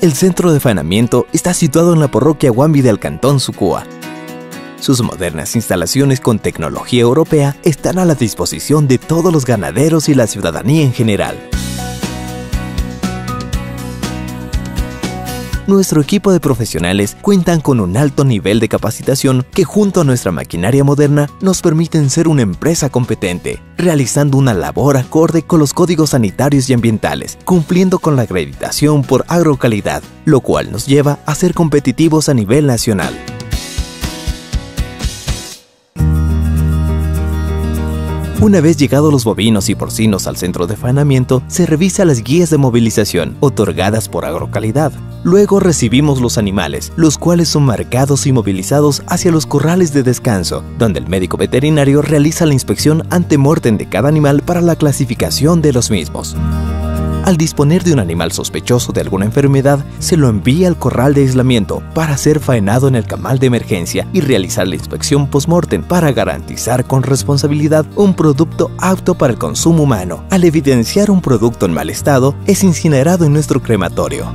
El centro de faenamiento está situado en la parroquia Wambi del Cantón Sucúa. Sus modernas instalaciones con tecnología europea están a la disposición de todos los ganaderos y la ciudadanía en general. Nuestro equipo de profesionales cuentan con un alto nivel de capacitación que junto a nuestra maquinaria moderna nos permiten ser una empresa competente, realizando una labor acorde con los códigos sanitarios y ambientales, cumpliendo con la acreditación por agrocalidad, lo cual nos lleva a ser competitivos a nivel nacional. Una vez llegados los bovinos y porcinos al centro de faenamiento, se revisa las guías de movilización otorgadas por Agrocalidad. Luego recibimos los animales, los cuales son marcados y movilizados hacia los corrales de descanso, donde el médico veterinario realiza la inspección ante mortem de cada animal para la clasificación de los mismos. Al disponer de un animal sospechoso de alguna enfermedad, se lo envía al corral de aislamiento para ser faenado en el camal de emergencia y realizar la inspección post-mortem para garantizar con responsabilidad un producto apto para el consumo humano. Al evidenciar un producto en mal estado, es incinerado en nuestro crematorio.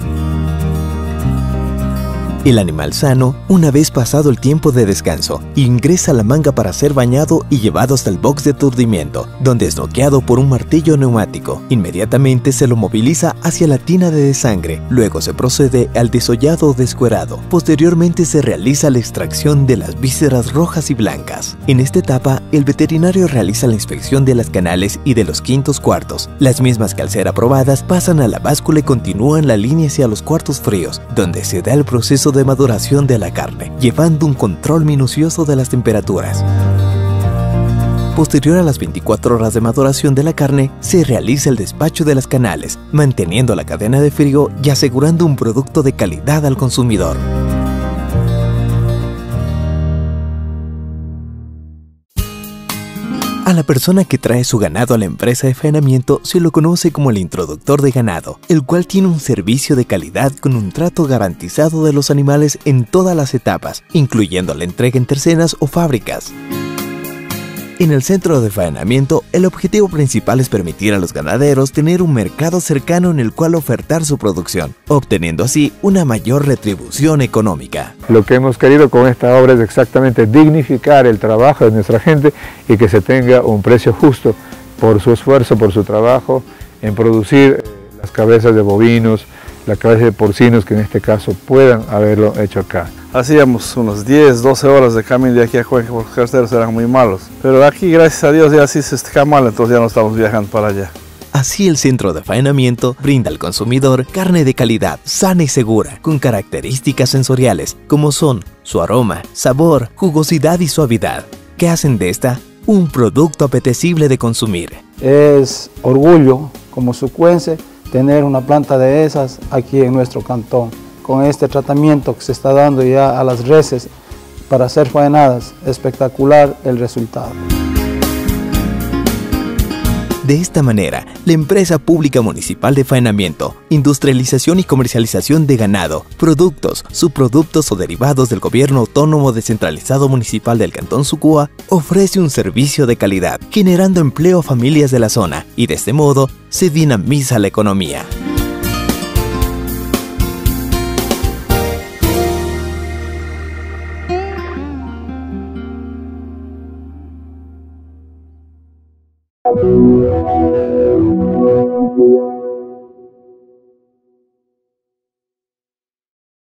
El animal sano, una vez pasado el tiempo de descanso, ingresa a la manga para ser bañado y llevado hasta el box de aturdimiento, donde es noqueado por un martillo neumático. Inmediatamente se lo moviliza hacia la tina de desangre, luego se procede al desollado o descuerado. Posteriormente se realiza la extracción de las vísceras rojas y blancas. En esta etapa, el veterinario realiza la inspección de las canales y de los quintos cuartos. Las mismas que al ser aprobadas pasan a la báscula y continúan la línea hacia los cuartos fríos, donde se da el proceso de maduración de la carne, llevando un control minucioso de las temperaturas. Posterior a las 24 horas de maduración de la carne, se realiza el despacho de las canales, manteniendo la cadena de frío y asegurando un producto de calidad al consumidor. A la persona que trae su ganado a la empresa de faenamiento se lo conoce como el introductor de ganado, el cual tiene un servicio de calidad con un trato garantizado de los animales en todas las etapas, incluyendo la entrega en tercenas o fábricas. En el centro de faenamiento, el objetivo principal es permitir a los ganaderos tener un mercado cercano en el cual ofertar su producción, obteniendo así una mayor retribución económica. Lo que hemos querido con esta obra es exactamente dignificar el trabajo de nuestra gente y que se tenga un precio justo por su esfuerzo, por su trabajo en producir eh, las cabezas de bovinos, la cabeza de porcinos que en este caso puedan haberlo hecho acá. Hacíamos unos 10, 12 horas de camino de aquí a Cuenca porque los carreteros eran muy malos. Pero aquí, gracias a Dios, ya sí se está mal, entonces ya no estamos viajando para allá. Así el centro de faenamiento brinda al consumidor carne de calidad, sana y segura, con características sensoriales como son su aroma, sabor, jugosidad y suavidad, que hacen de esta un producto apetecible de consumir. Es orgullo como sucuense tener una planta de esas aquí en nuestro cantón. Con este tratamiento que se está dando ya a las reses para ser faenadas, espectacular el resultado. De esta manera, la empresa pública municipal de faenamiento, industrialización y comercialización de ganado, productos, subproductos o derivados del gobierno autónomo descentralizado municipal del Cantón Sucúa ofrece un servicio de calidad, generando empleo a familias de la zona y de este modo se dinamiza la economía.